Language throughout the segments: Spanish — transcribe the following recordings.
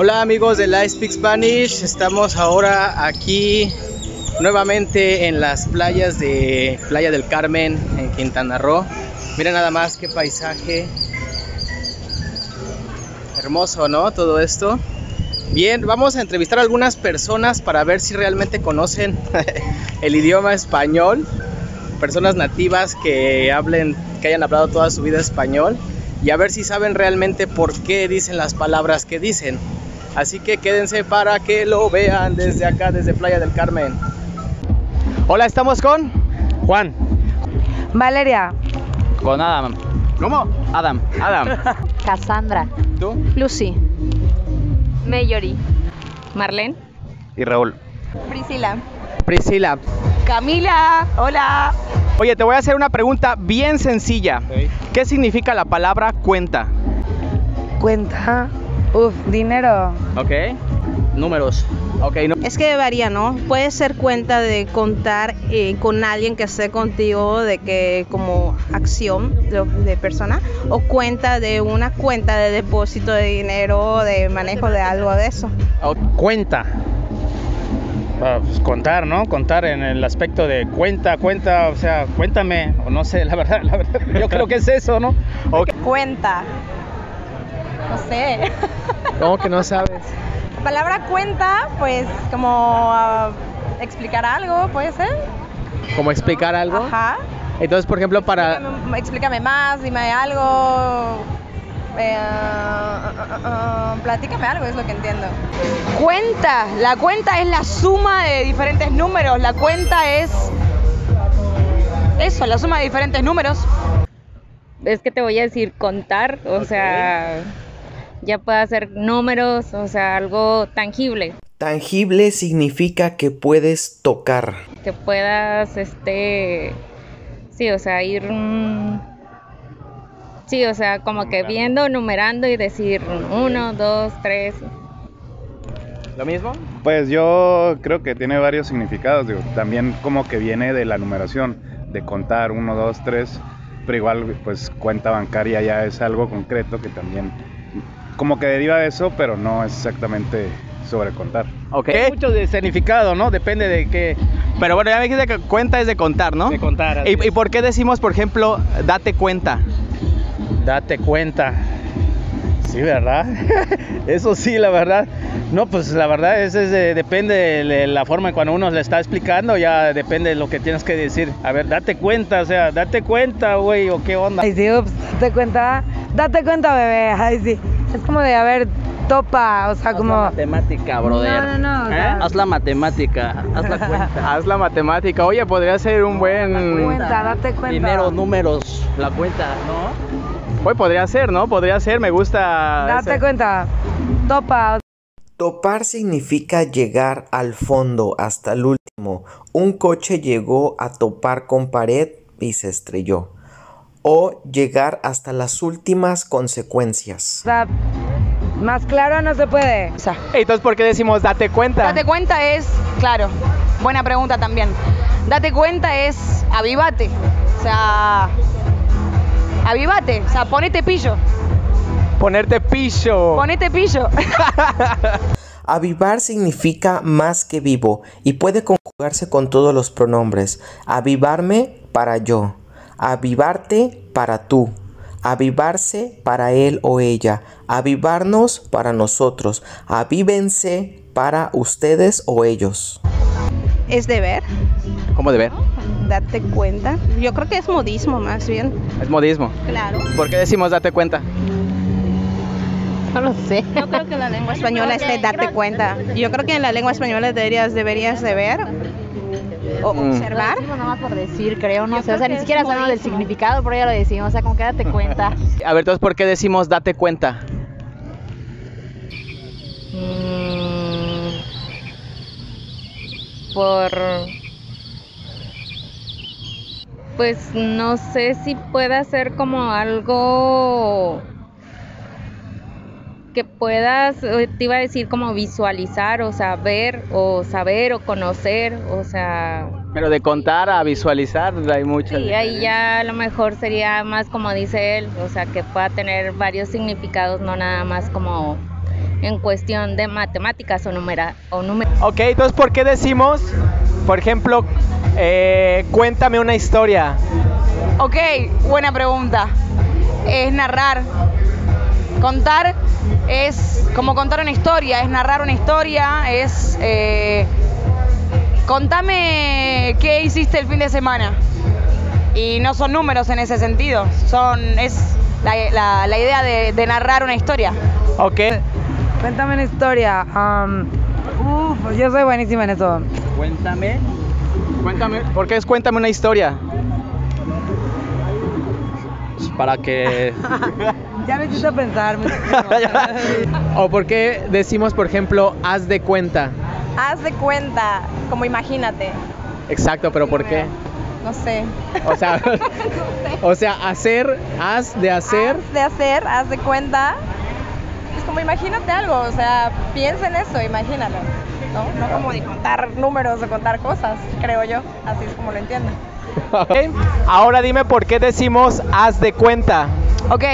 Hola amigos de Live Speak Spanish, estamos ahora aquí nuevamente en las playas de Playa del Carmen en Quintana Roo. Miren nada más qué paisaje hermoso, ¿no? Todo esto. Bien, vamos a entrevistar a algunas personas para ver si realmente conocen el idioma español. Personas nativas que hablen, que hayan hablado toda su vida español y a ver si saben realmente por qué dicen las palabras que dicen. Así que quédense para que lo vean desde acá, desde Playa del Carmen. Hola, estamos con Juan. Valeria. Con Adam. ¿Cómo? Adam. Adam. Cassandra. ¿Tú? Lucy. Mayori. Marlene. Y Raúl. Priscila. Priscila. Camila. Hola. Oye, te voy a hacer una pregunta bien sencilla. ¿Qué significa la palabra cuenta? Cuenta. Uf, dinero. Ok. Números. Ok, no. Es que varía, ¿no? Puede ser cuenta de contar eh, con alguien que esté contigo, de que como acción de, de persona, o cuenta de una cuenta de depósito de dinero, de manejo de algo de eso. Cuenta. Ah, pues contar, ¿no? Contar en el aspecto de cuenta, cuenta, o sea, cuéntame, o no sé, la verdad, la verdad, yo creo que es eso, ¿no? Ok. Cuenta. No sé. ¿Cómo que no sabes? La palabra cuenta, pues como ah, explicar algo, puede ser. ¿Cómo explicar algo? Ajá. Entonces, por ejemplo, para... Explícame, explícame más, dime algo. eh, ah, ah, platícame algo, es lo que entiendo. Cuenta. La cuenta es la suma de diferentes números. La cuenta es. Eso, la suma de diferentes números. Es que te voy a decir contar, o sea, ya puede ser números, o sea, algo tangible, Tangible significa que puedes tocar. que puedas, este, sí, o sea, ir, sí, o sea, como que viendo, numerando y decir uno, dos, tres, ¿Lo mismo? Pues yo creo que tiene varios significados, digo, también como que viene de la numeración, de contar uno, dos, tres, pero igual pues cuenta bancaria ya es algo concreto que también como que deriva de eso, pero no es exactamente sobre contar. Ok. Mucho de significado, ¿no? Depende de qué. Pero bueno, ya me dijiste que cuenta es de contar, ¿no? De contar, ¿Y, y por qué decimos, por ejemplo, date cuenta? Date cuenta. Sí, ¿verdad? Eso sí, la verdad. No, pues la verdad es, es de- depende de la forma en cuando uno le está explicando, ya depende de lo que tienes que decir. A ver, date cuenta, o sea, date cuenta, güey, o qué onda. Ay, sí, ups, date cuenta. Date cuenta, bebé. Ay, sí. Es como de, a ver, topa. O sea, como. matemática, brother. No, no, no, sea- Haz la matemática, haz la cuenta. Haz la matemática. Oye, podría ser un buen... Cuenta, date cuenta. Dinero, números, la cuenta, ¿no? Podría ser, ¿no? Podría ser, me gusta... Date ese- cuenta. Topa. Topar significa llegar al fondo, hasta el último. Un coche llegó a topar con pared y se estrelló. O llegar hasta las últimas consecuencias. O sea, más claro no se puede. O sea, Entonces, ¿por qué decimos date cuenta? date cuenta es, claro, buena pregunta también. Date cuenta es avívate. O sea, avívate. O sea, ponete pillo. Ponerte pillo. Ponete pillo. Avivar significa más que vivo y puede conjugarse con todos los pronombres. Avivarme para yo. Avivarte para tú. Avivarse para él o ella. Avivarnos para nosotros. Avívense para ustedes o ellos. Es deber, ¿Cómo de ver? Date cuenta. Yo creo que es modismo más bien. Es modismo. Claro. ¿Por qué decimos date cuenta? no lo sé. Yo creo que en la lengua española es de darte cuenta. Yo creo que en la lengua española deberías, deberías de ver o Mm. observar. Nada más por decir, creo, no Yo sé, o sea, ni siquiera sabemos del significado, pero ya lo decimos, o sea, como que date cuenta. A ver, entonces, ¿por qué decimos date cuenta? Mm, por pues no sé si pueda ser como algo que puedas, eh, te iba a decir como visualizar o saber o saber o conocer, o sea, Pero de contar a visualizar hay muchas. sí, ahí ya a lo mejor sería más como dice él, o sea, que pueda tener varios significados, no nada más como en cuestión de matemáticas o numera o números. Ok, entonces, ¿por qué decimos, por ejemplo, eh, cuéntame una historia? Ok, buena pregunta. Es narrar. Contar es como contar una historia, es narrar una historia, es... eh, contame qué hiciste el fin de semana. Y no son números en ese sentido, son, es la, la- la idea de, de narrar una historia. Ok. Cuéntame una historia. am, uf, yo soy buenísima en eso. Cuéntame. Cuéntame, ¿por qué es cuéntame una historia? Para que. Ya me hiciste pensar. ¿O por qué decimos, por ejemplo, haz de cuenta? Haz de cuenta, como imagínate. Exacto, pero ¿por qué? No sé. O sea, o sea, hacer, haz de hacer. Haz de hacer, haz de cuenta. Es como imagínate algo, o sea, piensa en eso, imagínalo. ¿No? no como de contar números o contar cosas, creo yo. Así es como lo entiendo. Ok. Ahora dime por qué decimos haz de cuenta. Ok.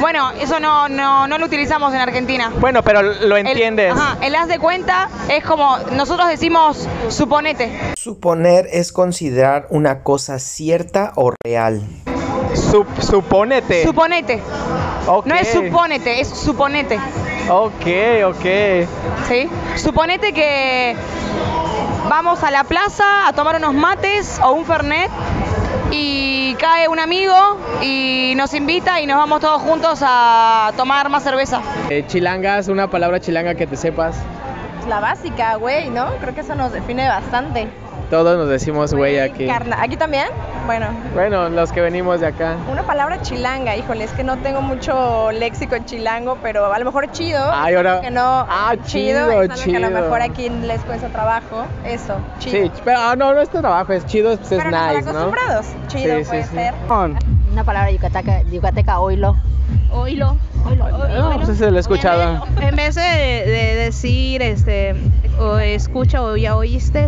Bueno, eso no, no, no lo utilizamos en Argentina. Bueno, pero lo El- entiendes. ajá, el haz de cuenta es como nosotros decimos suponete. Suponer es considerar una cosa cierta o real. Sup- supónete. Suponete. Ok. No es supónete, es suponete. Ok, ok. ¿Sí? Suponete que vamos a la plaza a tomar unos mates o un fernet y cae un amigo y nos invita y nos vamos todos juntos a tomar más cerveza. Eh, chilangas, una palabra chilanga que te sepas. La básica, güey, ¿no? Creo que eso nos define bastante. Todos nos decimos güey aquí. Carna- ¿Aquí también? Bueno, Bueno, los que venimos de acá. una palabra chilanga, híjole, es que no tengo mucho léxico chilango, pero a lo mejor chido. Ay, ahora- Que no, Ah, chido, es algo que a chido. lo mejor aquí les cuesta trabajo. Eso, chido. Sí, pero ah, no, no es trabajo, es chido, pues es pero nice, están ¿no? acostumbrados. Chido Sí, sí, puede sí. ser. Una palabra yucateca, yucateca oilo. Oílo, oílo, No, pues ese lo he escuchado. En vez de, de decir, este, o escucha o ya oíste,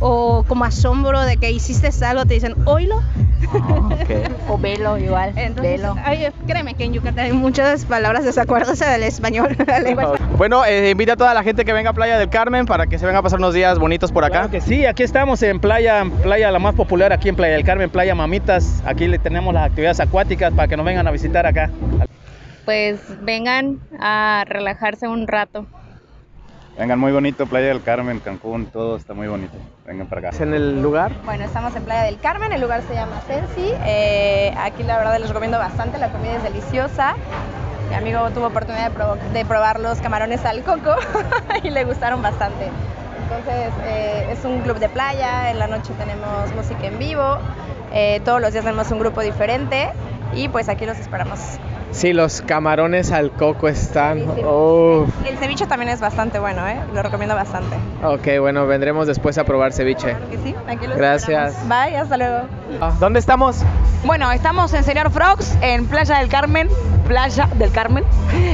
o como asombro de que hiciste algo, te dicen, oílo. O velo igual. Entonces, velo. ay, créeme que en Yucatán hay muchas palabras desacuerdas del español. lengua Bueno, eh, invita a toda la gente que venga a Playa del Carmen para que se venga a pasar unos días bonitos por acá. Claro que sí, aquí estamos en playa, playa la más popular aquí en Playa del Carmen, Playa Mamitas. Aquí le tenemos las actividades acuáticas para que nos vengan a visitar acá. Pues vengan a relajarse un rato. Vengan, muy bonito, Playa del Carmen, Cancún, todo está muy bonito. Vengan para acá. ¿Es en el lugar? Bueno, estamos en Playa del Carmen, el lugar se llama Sensi. Eh, aquí la verdad les recomiendo bastante, la comida es deliciosa. Mi amigo tuvo oportunidad de probar los camarones al coco y le gustaron bastante. Entonces eh, es un club de playa, en la noche tenemos música en vivo, eh, todos los días tenemos un grupo diferente y pues aquí los esperamos. Sí, los camarones al coco están. Sí, sí. Uf. El ceviche también es bastante bueno, ¿eh? lo recomiendo bastante. Ok, bueno, vendremos después a probar ceviche. Claro que sí, aquí los Gracias. esperamos. Bye, hasta luego. Ah, ¿Dónde estamos? Bueno, estamos en Señor Frogs, en Playa del Carmen. Playa del Carmen.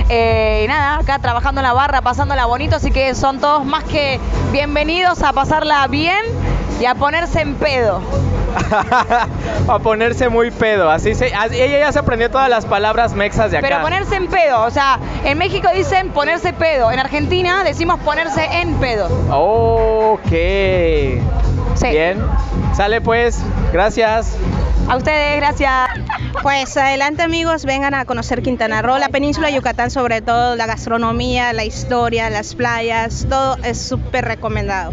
Eh, y nada, acá trabajando en la barra, pasándola bonito, así que son todos más que bienvenidos a pasarla bien y a ponerse en pedo. a ponerse muy pedo. Así se, así- ella ya se aprendió todas las palabras mexas de acá. Pero ponerse en pedo, o sea, en México dicen ponerse pedo, en Argentina decimos ponerse en pedo. Ok. Sí. Bien. Sale pues. Gracias. A ustedes, gracias. Pues adelante amigos, vengan a conocer Quintana Roo, la península de Yucatán sobre todo, la gastronomía, la historia, las playas, todo es súper recomendado.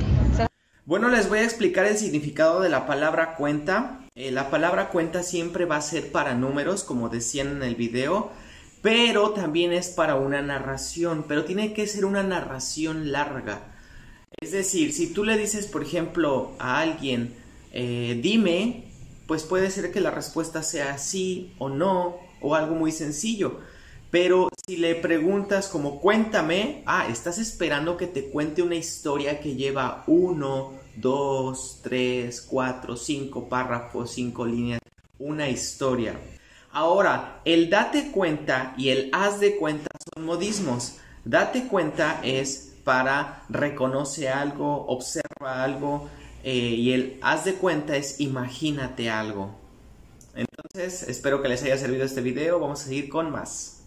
Bueno, les voy a explicar el significado de la palabra cuenta. Eh, la palabra cuenta siempre va a ser para números, como decían en el video, pero también es para una narración, pero tiene que ser una narración larga. Es decir, si tú le dices, por ejemplo, a alguien, eh, dime, pues puede ser que la respuesta sea sí o no, o algo muy sencillo. Pero si le preguntas como cuéntame, ah, estás esperando que te cuente una historia que lleva uno, dos, tres, cuatro, cinco párrafos, cinco líneas, una historia. Ahora, el date cuenta y el haz de cuenta son modismos. Date cuenta es para reconoce algo, observa algo, eh, y el haz de cuenta es imagínate algo. Entonces, espero que les haya servido este video. Vamos a seguir con más.